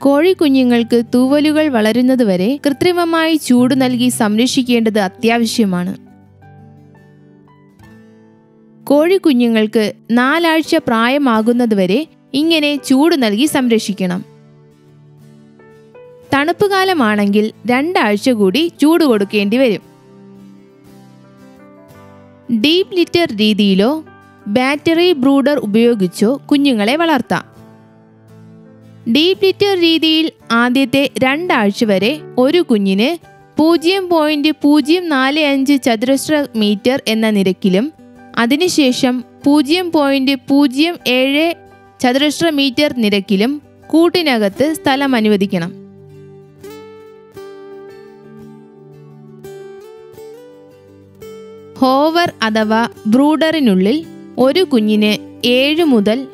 കോഴിക്കുഞ്ഞുങ്ങൾക്ക് തൂവലുകൾ വളരുന്നതുവരെ കൃത്രിമമായി ചൂട് നൽകി സംരക്ഷിക്കേണ്ടത് അത്യാവശ്യമാണ്. കോഴിക്കുഞ്ഞുങ്ങൾക്ക് നാലാഴ്ച പ്രായമാകുന്നതുവരെ ഇങ്ങനെ ചൂട് നൽകി സംരക്ഷിക്കണം. തണുപ്പ് കാലമാണെങ്കിൽ രണ്ടാഴ്ച കൂടി ചൂട് കൊടുക്കേണ്ടി വരും. ഡീപ് ലിറ്റർ രീതിയിലോ ബാറ്ററി ബ്രൂഡർ ഉപയോഗിച്ചോ കുഞ്ഞുങ്ങളെ വളർത്താം. ഡീപ് ലിറ്റർ രീതിയിൽ ആദ്യത്തെ രണ്ടാഴ്ച വരെ ഒരു കുഞ്ഞിന് പൂജ്യം പോയിന്റ് പൂജ്യം നാല് അഞ്ച് ചതുരശ്ര മീറ്റർ എന്ന നിരക്കിലും അതിനുശേഷം പൂജ്യം പോയിന്റ് പൂജ്യം ഏഴ് ചതുരശ്ര മീറ്റർ നിരക്കിലും കൂട്ടിനകത്ത് സ്ഥലം അനുവദിക്കണം. ഹോവർ അഥവാ ബ്രൂഡറിനുള്ളിൽ ഒരു കുഞ്ഞിന് ഏഴ് മുതൽ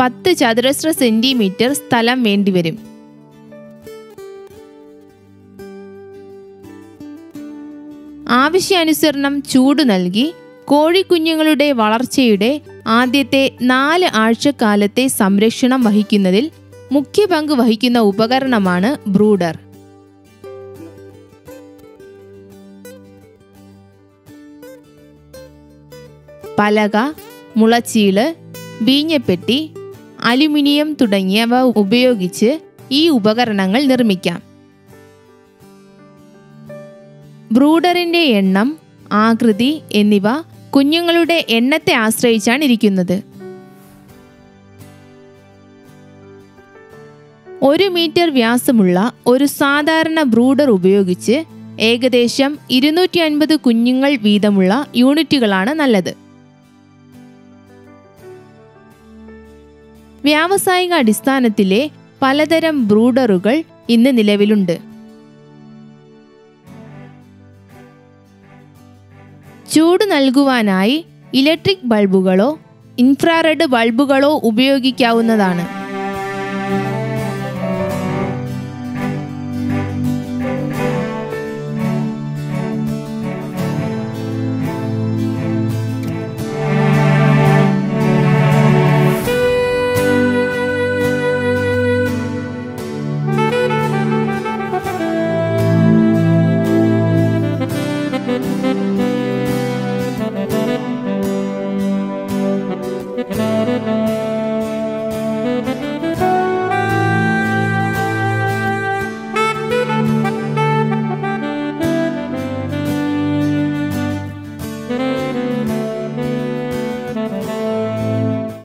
പത്ത് ചതുരശ്ര സെന്റിമീറ്റർ സ്ഥലം വേണ്ടിവരും. ആവശ്യാനുസരണം ചൂട് നൽകി കോഴിക്കുഞ്ഞുങ്ങളുടെ വളർച്ചയുടെ ആദ്യത്തെ നാല് ആഴ്ചക്കാലത്തെ സംരക്ഷണം വഹിക്കുന്നതിൽ മുഖ്യ പങ്ക് വഹിക്കുന്ന ഉപകരണമാണ് ബ്രൂഡർ. പലക മുളച്ചീൾ വീഞ്ഞപ്പെട്ടി അലുമിനിയം തുടങ്ങിയവ ഉപയോഗിച്ച് ഈ ഉപകരണങ്ങൾ നിർമ്മിക്കാം. ബ്രൂഡറിന്റെ എണ്ണം ആകൃതി എന്നിവ കുഞ്ഞുങ്ങളുടെ എണ്ണത്തെ ആശ്രയിച്ചാണ് ഇരിക്കുന്നത്. ഒരു മീറ്റർ വ്യാസമുള്ള ഒരു സാധാരണ ബ്രൂഡർ ഉപയോഗിച്ച് ഏകദേശം ഇരുന്നൂറ്റി അൻപത് കുഞ്ഞുങ്ങൾ വീതമുള്ള യൂണിറ്റുകളാണ് നല്ലത്. വ്യാവസായിക അടിസ്ഥാനത്തിലെ പലതരം ബ്രൂഡറുകൾ ഇന്ന് നിലവിലുണ്ട്. ചൂട് നൽകുവാനായി ഇലക്ട്രിക് ബൾബുകളോ ഇൻഫ്രാറെഡ് ബൾബുകളോ ഉപയോഗിക്കാവുന്നതാണ്.